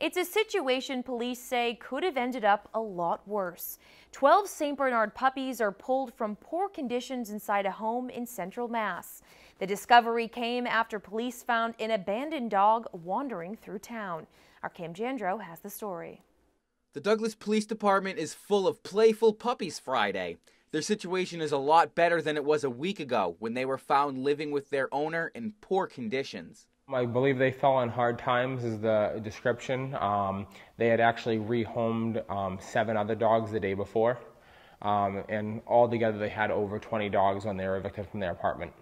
It's a situation police say could have ended up a lot worse. 12 St. Bernard puppies are pulled from poor conditions inside a home in central Mass. The discovery came after police found an abandoned dog wandering through town. Our Cam Jandrow has the story. The Douglas Police Department is full of playful puppies Friday. Their situation is a lot better than it was a week ago when they were found living with their owner in poor conditions. I believe they fell on hard times, is the description. Um, they had actually rehomed um, seven other dogs the day before, um, and altogether they had over 20 dogs when they were evicted from their apartment.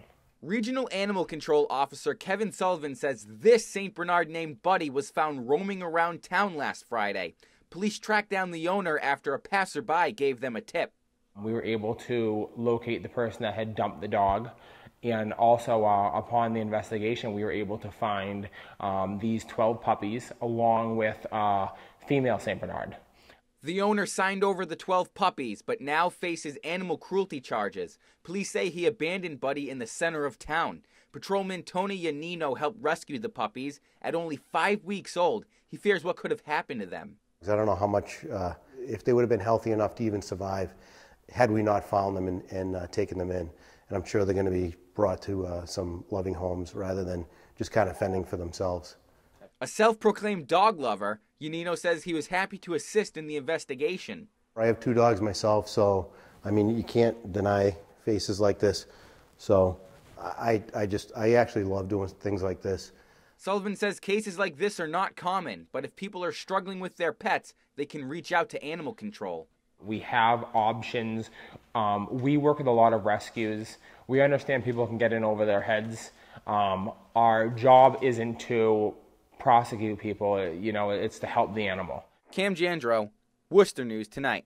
Regional Animal Control Officer Kevin Sullivan says this St. Bernard named Buddy was found roaming around town last Friday. Police tracked down the owner after a passerby gave them a tip. We were able to locate the person that had dumped the dog. And also, uh, upon the investigation, we were able to find um, these 12 puppies along with uh, female St. Bernard. The owner signed over the 12 puppies, but now faces animal cruelty charges. Police say he abandoned Buddy in the center of town. Patrolman Tony Yanino helped rescue the puppies. At only five weeks old, he fears what could have happened to them. I don't know how much, uh, if they would have been healthy enough to even survive had we not found them and, and uh, taken them in. And I'm sure they're going to be brought to uh, some loving homes rather than just kind of fending for themselves. A self proclaimed dog lover, Yanino says he was happy to assist in the investigation. I have two dogs myself, so I mean, you can't deny faces like this. So I, I just, I actually love doing things like this. Sullivan says cases like this are not common, but if people are struggling with their pets, they can reach out to animal control. We have options. Um, we work with a lot of rescues. We understand people can get in over their heads. Um, our job isn't to prosecute people, you know, it's to help the animal. Cam Jandrow, Worcester News Tonight.